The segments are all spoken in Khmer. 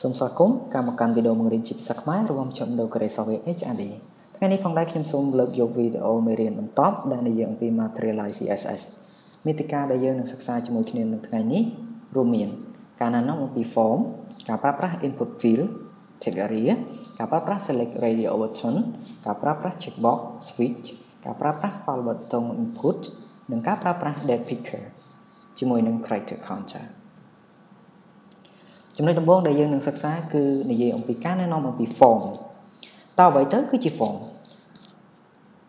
សូមស្វាគមន៍កម្មកម្មវីដេអូបង្រៀនជាភាសាខ្មែររួមជាមួយ Gray Software HRD ថ្ងៃនេះផងដែរខ្ញុំសូមលើកយកវីដេអូមេរៀនបន្តដែលនិយាយអំពី Materialize CSS មេតិកាដែលយើងនឹងសិក្សាជាមួយគ្នានៅថ្ងៃនេះរួមមាន ការណែនាំអំពី form ការប្រើប្រាស់ input field tag area ការប្រើប្រាស់ select radio button ការប្រើប្រាស់ checkbox switch ការប្រើប្រាស់ file button input និងការប្រើប្រាស់ date picker ជាមួយនឹង character counter ចំណុចដំបូងដែលយើងនឹងសិក្សាគឺនិយាយអំពីការណែនាំអំពី form តើអ្វីទៅគឺជា form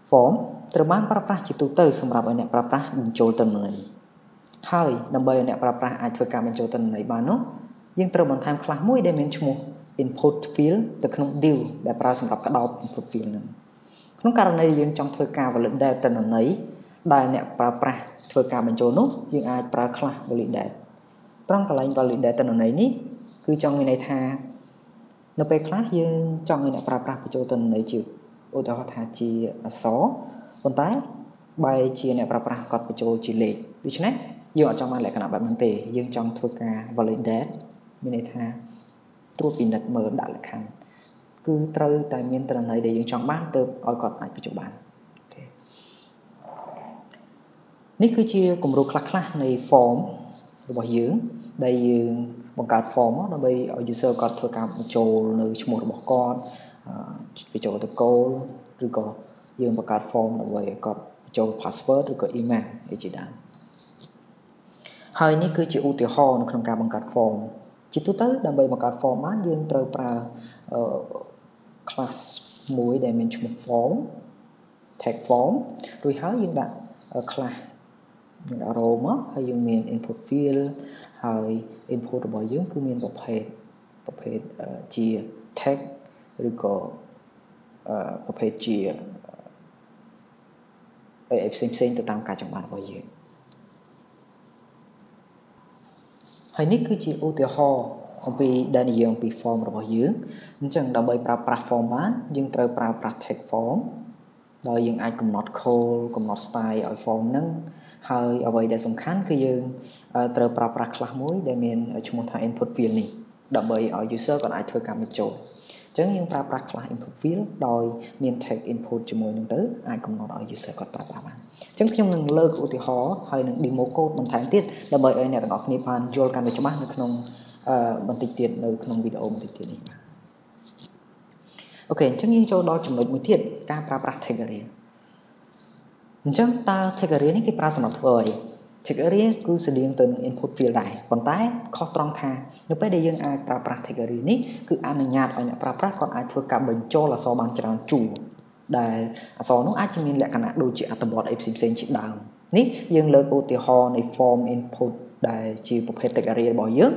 form ត្រូវបានប្រើប្រាស់ជាទូទៅសម្រាប់ឲ្យអ្នកប្រើប្រាស់បញ្ចូលទិន្នន័យហើយដើម្បីឲ្យអ្នកប្រើប្រាស់អាចធ្វើការបញ្ចូលទិន្នន័យបាននោះយើងត្រូវបន្ថែមខ្លះមួយដែលមានឈ្មោះ input field ទៅក្នុង div ដែលប្រើសម្រាប់ក្តោប input field នឹងក្នុងករណីយើងចង់ធ្វើការ validate ទិន្នន័យដែលអ្នកប្រើប្រាស់ធ្វើការបញ្ចូលនោះយើងអាចប្រើខ្លះ validate ត្រង់កន្លែង validate ទិន្នន័យនេះ គឺចង់មានន័យថានៅពេលខ្លះយើងចង់ឲ្យអ្នកប្រើប្រាស់បញ្ចូលទិន្នន័យជាឧទាហរណ៍ថាជាអក្សរប៉ុន្តែបែរជាអ្នកប្រើប្រាស់គាត់បញ្ចូលជាលេខដូច្នេះយើងអត់ចង់បានលក្ខណៈបែបហ្នឹងទេយើងចង់ធ្វើការ validate មានន័យថាត្រួតពិនិត្យមើលដាក់លក្ខខណ្ឌគឺត្រូវតែមានទិន្នន័យដែលយើងចង់បានទើបឲ្យគាត់អាចបញ្ចូលបាននេះគឺជាគំរូខ្លះៗនៃ form របស់យើងដែលយើងបង្កើត form ដើម្បីឲ្យ user គាត់ធ្វើការបញ្ចូលនៅឈ្មោះរបស់គាត់បញ្ចូលទៅ goal ឬក៏យើងបង្កើត form ដើម្បីឲ្យគាត់បញ្ចូល password ឬក៏ email ឯជាដើមហើយនេះគឺជាឧទាហរណ៍នៅក្នុងការបង្កើត form ជាទូទៅដើម្បីបង្កើត form បានយើងត្រូវប្រើ class មួយដែលមានឈ្មោះ form tag form រួចហើយយើងដាក់ class យើងដាក់ row មកហើយយើងមាន input field ហើយ input របស់យើងគឺមានប្រភេទប្រភេទជា text ឬក៏ប្រភេទជាអីផ្សេងផ្សេងទៅតាមការចង់បានរបស់យើងហើយនេះគឺជាឧទាហរណ៍អំពីដែលនិយាយអំពី form របស់យើងអញ្ចឹងដើម្បីប្រើប្រាស់ form បានយើងត្រូវប្រើប្រាស់ text form ដោយយើងអាចកំណត់ call កំណត់ style ឲ្យ form ហ្នឹង ហើយអ្វីដែលសំខាន់គឺយើងត្រូវប្រើប្រាស់ខ្លះមួយដែលមានឈ្មោះថា input field នេះដើម្បីឲ្យ user គាត់អាចធ្វើការបញ្ចូលអញ្ចឹងយើងប្រើប្រាស់ខ្លះ input field ដោយមាន tag input ជាមួយនឹងទៅអាចកំណត់ឲ្យ user គាត់ប្រើប្រាស់បានអញ្ចឹងខ្ញុំនឹងលើកឧទាហរណ៍ហើយនឹង demo code បន្ថែមទៀតដើម្បីឲ្យអ្នកទាំងអស់គ្នាបានយល់កាន់តែច្បាស់នៅក្នុងបន្តិចទៀតនៅក្នុងវីដេអូបន្តិចទៀតនេះបាទអូខេអញ្ចឹងយើងចូលដល់ចំណុចមួយទៀតការប្រើប្រាស់ tag array អញ្ចឹងតើ tag array នេះគេប្រើសម្រាប់ធ្វើអី tag array គឺស្តៀងទៅនឹង input field ដែរប៉ុន្តែខុសត្រង់ថានៅពេលដែលយើងអាចប្រើប្រាស់ tag array នេះគឺអនុញ្ញាតឲ្យអ្នកប្រើប្រាស់គាត់អាចធ្វើការបញ្ចូលអក្សរបានច្រើនជួរដែលអក្សរនោះអាចជាមានលក្ខណៈដូចជាអត្ថបទអីផ្សេងៗជាដើមនេះយើងលើកឧទាហរណ៍នៃ form input ដែលជាប្រភេទ tag array របស់យើង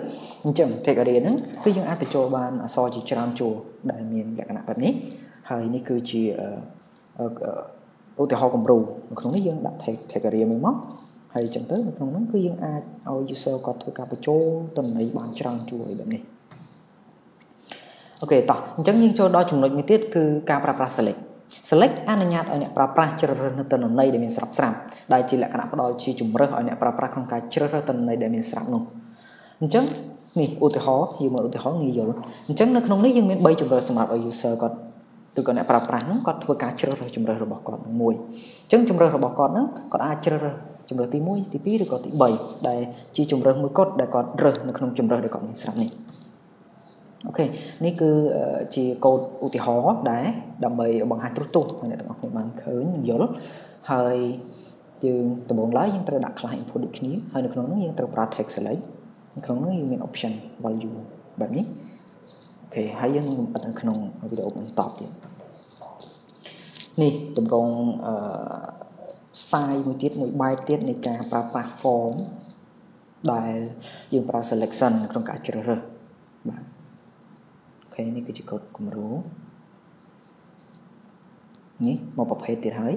អញ្ចឹង tag array ហ្នឹងគឺយើងអាចបញ្ចូលបានអក្សរជាច្រើនជួរដែលមានលក្ខណៈបែបនេះហើយនេះគឺជា ឧទាហរណ៍គំរូនៅក្នុងនេះយើងដាក់ tag tag array មួយមកហើយអញ្ចឹងទៅនៅក្នុងហ្នឹងគឺយើងអាចឲ្យ user គាត់ធ្វើការបញ្ចូលទិន្នន័យបានច្រើនជួរអីបែបនេះអូខេតោះអញ្ចឹងយើងចូលដល់ចំណុចមួយទៀតគឺការប្រើប្រាស់ select select អនុញ្ញាតឲ្យអ្នកប្រើប្រាស់ជ្រើសរើសនៅទិន្នន័យដែលមានស្រាប់ស្រាប់ដែលជាលក្ខណៈផ្ដល់ជាជំរើសឲ្យអ្នកប្រើប្រាស់ក្នុងការជ្រើសរើសទិន្នន័យដែលមានស្រាប់នោះអញ្ចឹងនេះឧទាហរណ៍យើងមកឧទាហរណ៍ងាយយល់អញ្ចឹងនៅក្នុងនេះយើងមាន3ជំរើសសម្រាប់ឲ្យ user គាត់ ឬក៏អ្នកប្រើប្រាស់ហ្នឹងគាត់ធ្វើការជ្រើសរើសជំរើសរបស់គាត់មួយអញ្ចឹងជំរើសរបស់គាត់ហ្នឹងគាត់អាចជ្រើសរើសជំរើសទី1ទី2ឬក៏ទី3ដែលជាជំរើសមួយគត់ដែលគាត់រើសនៅក្នុងជំរើសដែលគាត់មានស្រាប់នេះអូខេនេះគឺជាកូដឧទាហរណ៍ដែរដើម្បីបង្ហាញត្រុសទោសឲ្យអ្នកទាំងអស់គ្នាបានឃើញយល់ហើយយើងដំបូងឡើយយើងត្រូវដាក់ class input ដូចគ្នាហើយនៅក្នុងនោះយើងត្រូវប្រើ text select នៅក្នុងនោះយើងមាន option value បែបនេះអូ ខេហើយយើងនឹងបន្តនៅក្នុងវីដេអូបន្តទៀតនេះតម្រងអឺ style មួយទៀតមួយបែបទៀតនៃការប្រើប្រាស់ form ដែលយើងប្រើ selection ក្នុងការជ្រើសរើសបាទអូខេនេះគឺជាកូដគំរូនេះមកប្រភេទទៀតហើយ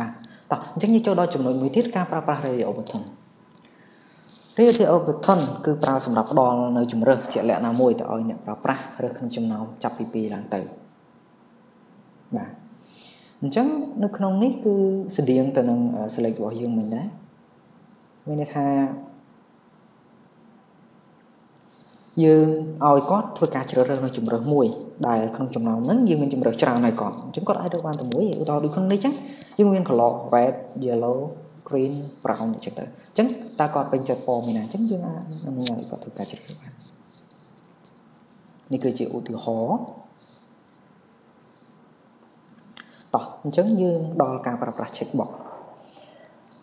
បាទតោះអញ្ចឹងយើងចូលដល់ចំណុចមួយទៀតការប្រើប្រាស់ radio button radio button គឺប្រើសម្រាប់ផ្ដល់នៅជំរើសជាក់លាក់ណាមួយទៅឲ្យអ្នកប្រើប្រាស់រើសក្នុងចំណោមចាប់ពី2ឡើងទៅបាទអញ្ចឹងនៅក្នុងនេះគឺស្តៀងទៅនឹង select របស់យើងមិញដែរមានន័យថាយើងឲ្យគាត់ធ្វើការជ្រើសរើសនៅជំរើសមួយដែលក្នុងចំណោមហ្នឹងយើងមានជំរើសច្រើនហើយគាត់អញ្ចឹងគាត់អាចរើសបានតែមួយឧទាហរណ៍ដូចក្នុងនេះអញ្ចឹងយើងមាន color red yellow green brown អញ្ចឹងទៅអញ្ចឹងតើគាត់ពេញចិត្ត form ឯណាអញ្ចឹងយើងអាចអនុញ្ញាតឲ្យគាត់ធ្វើការជ្រើសរើសបាននេះគឺជាឧទាហរណ៍តោះអញ្ចឹងយើងដល់ការប្រើប្រាស់ check box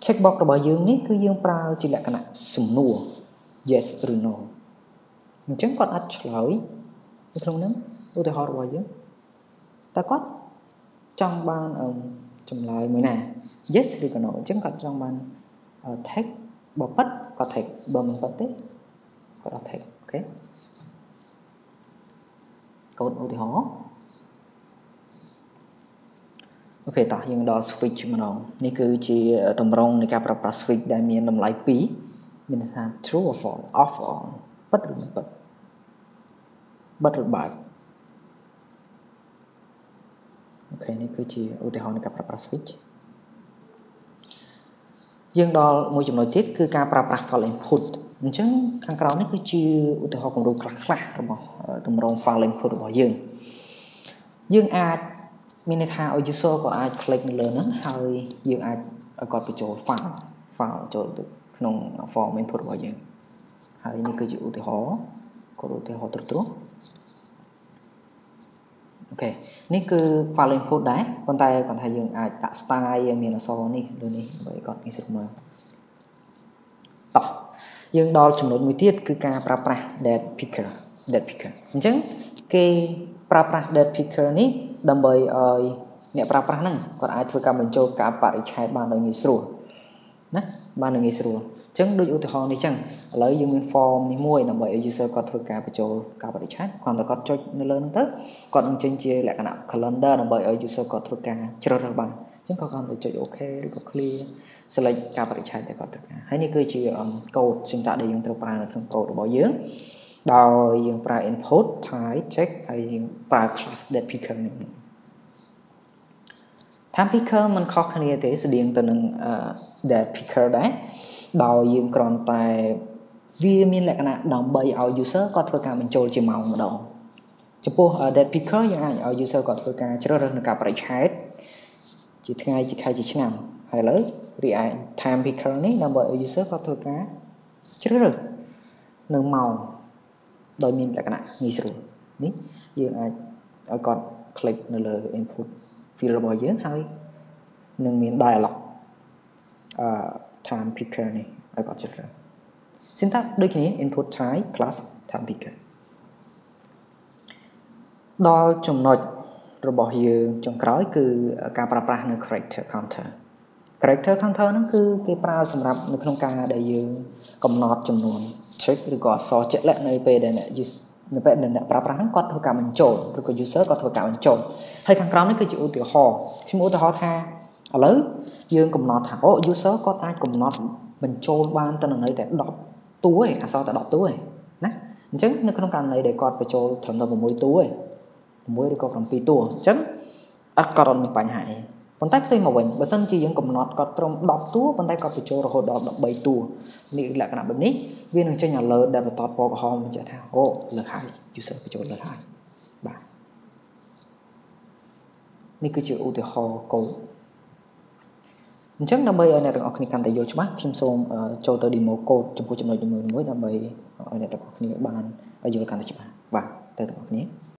check box របស់យើងនេះគឺយើងប្រើជាលក្ខណៈសំណួរ yes ឬ no អញ្ចឹងគាត់អាចឆ្លើយនៅក្នុងហ្នឹងឧទាហរណ៍របស់យើងតើគាត់ចង់បាន ចម្លើយមួយណា yes ឬក៏ no អញ្ចឹងគាត់ចង់បាន take បើប៉ិតគាត់ take បើមិនប៉ិតទេគាត់អត់ take អូខេកូនឧទាហរណ៍អូខេតោះយើងដល់ switch ម្ដងនេះគឺជាតម្រងនៃការប្រើប្រាស់ switch ដែលមានតម្លៃ2មានន័យថា true or false off or on ប៉ិតឬមិនប៉ិតបិទឬបើកអូ ខេនេះគឺជាឧទាហរណ៍នៃការប្រើប្រាស់ switch យើងដល់មួយចំណុចទៀតគឺការប្រើប្រាស់ file input អញ្ចឹងខាងក្រោមនេះគឺជាឧទាហរណ៍គំរូខ្លះខ្លះរបស់តម្រង file input របស់យើងយើងអាចមានន័យថាឲ្យ user ក៏អាច click នៅលើហ្នឹងហើយយើងអាចឲ្យគាត់បញ្ចូល file file ចូលទៅក្នុង form input របស់យើងហើយនេះគឺជាឧទាហរណ៍គាត់ឧទាហរណ៍ត្រួសត្រាស អូខេនេះគឺ file input ដែរប៉ុន្តែគាត់ថាយើងអាចដាក់ style មានអក្សរនេះលើនេះដើម្បីគាត់ងាយស្រួលមើលតោះយើងដល់ចំណុចមួយទៀតគឺការប្រើប្រាស់ date picker date picker អញ្ចឹងគេប្រើប្រាស់ date picker នេះដើម្បីឲ្យអ្នកប្រើប្រាស់ហ្នឹងគាត់អាចធ្វើការបញ្ចូលការបរិច្ឆេទបានដោយងាយស្រួលណា បានងាយស្រួលអញ្ចឹងដូចឧទាហរណ៍នេះអញ្ចឹងឥឡូវយើងមាន form នេះមួយដើម្បីឲ្យ user គាត់ធ្វើការបញ្ចូលការបរិច្ឆេទគ្រាន់តែគាត់ចុចនៅលើហ្នឹងទៅគាត់នឹងចេញជាលក្ខណៈ calendar ដើម្បីឲ្យ user គាត់ធ្វើការជ្រើសរើសបានអញ្ចឹងគាត់គ្រាន់តែចុច OK ឬក៏ clear select ការបរិច្ឆេទដែលគាត់ត្រូវការហើយនេះគឺជា code syntax ដែលយើងត្រូវប្រើនៅក្នុង code របស់យើងដោយយើងប្រើ input type check ហើយយើងប្រើ class that picker នេះ time picker มันខុសគ្នាទេស្តៀងទៅនឹង that picker ដែរដោយយើងគ្រាន់តែវាមានលក្ខណៈដើម្បីឲ្យ user គាត់ធ្វើការបញ្ចូលជាម៉ោងម្ដងចំពោះ that picker យើងអាចឲ្យ user គាត់ធ្វើការជ្រើសរើសនៅការបរិច្ឆេទជាថ្ងៃជាខែជាឆ្នាំហើយឥឡូវរីឯ time picker នេះដើម្បីឲ្យ user គាត់ធ្វើការជ្រើសរើសនៅម៉ោងដោយមានលក្ខណៈងាយស្រួលនេះយើងអាចឲ្យគាត់ click នៅលើ input field របស់យើងហើយនឹងមាន dialog អឺ time picker នេះឲ្យគាត់ជ្រើសរើស syntax ដូចគ្នា input type class time picker ដល់ចំណុចរបស់យើងចុងក្រោយគឺការប្រើប្រាស់នៅ character counter character counter ហ្នឹងគឺគេប្រើសម្រាប់នៅក្នុងការដែលយើងកំណត់ចំនួន text ឬក៏អក្សរជាក់លាក់នៅពេលដែលអ្នក use នៅពេលដែលអ្នកប្រើប្រាស់ហ្នឹងគាត់ធ្វើការបញ្ចូលឬក៏ user គាត់ធ្វើការបញ្ចូលហើយខាងក្រោមនេះគឺជាឧទាហរណ៍ខ្ញុំឧទាហរណ៍ថាឥឡូវយើងកំណត់ថាអូ user គាត់អាចកំណត់បញ្ចូលបានតែនៅតែ10តួឯងអក្សរតែ10តួឯងណាអញ្ចឹងនៅក្នុងករណីដែលគាត់បញ្ចូលត្រឹមតែ6តួឯង6ឬក៏7តួអញ្ចឹងអត់ក៏អត់មានបញ្ហាទេ ប៉ុន្តែផ្ទុយមកវិញបើសិនជាយើងកំណត់គាត់ត្រឹម10តួប៉ុន្តែគាត់បញ្ចូលរហូតដល់13តួនេះលក្ខណៈបែបនេះវានឹងចេញ alert ដែលបន្តពណ៌ក្រហមបញ្ជាក់ថាអូលើហើយ user បញ្ចូលលើហើយបាទនេះគឺជាឧទាហរណ៍កូដអញ្ចឹងដើម្បីឲ្យអ្នកទាំងអស់គ្នាកាន់តែយល់ច្បាស់ខ្ញុំសូមចូលទៅ demo code ចំពោះចំណុចនីមួយៗដើម្បីឲ្យអ្នកទាំងអស់គ្នាបានយល់កាន់តែច្បាស់បាទទៅទាំងអស់គ្នា